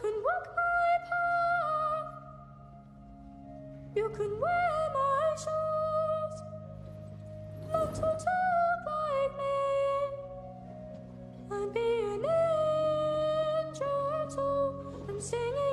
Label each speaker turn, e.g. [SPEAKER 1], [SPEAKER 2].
[SPEAKER 1] can walk my path. You can wear my shoes. Learn to talk like me and be an angel too. I'm singing.